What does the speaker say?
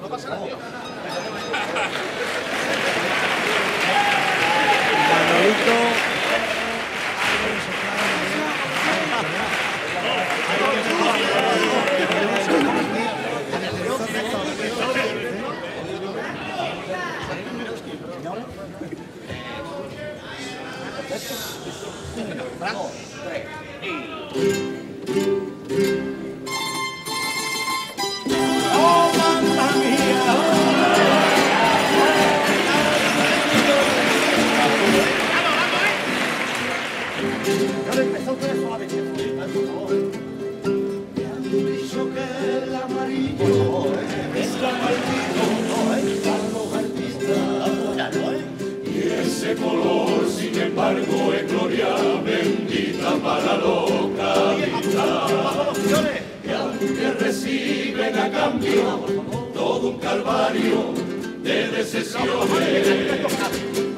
No pasa nada. Bravo. ¡Oh, color, sin embargo, es gloria bendita para los capitales. Que aunque reciben a cambio todo un calvario de decepciones,